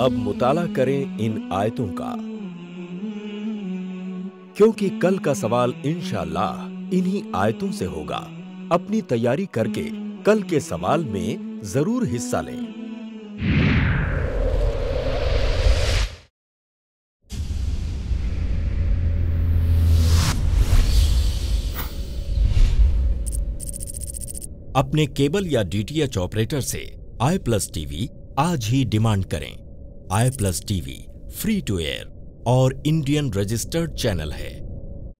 अब मुताला करें इन आयतों का। क्योंकि कल का सवाल इंशाल्लाह इन्हीं आयतों से होगा। अपनी तैयारी करके कल के सवाल में ज़रूर हिस्सा लें। अपने केबल या डीटीएच ऑपरेटर से आई प्लस टीवी आज ही डिमांड करें। I plus TV free to air और इंडियन रजिस्टर्ड चैनल है।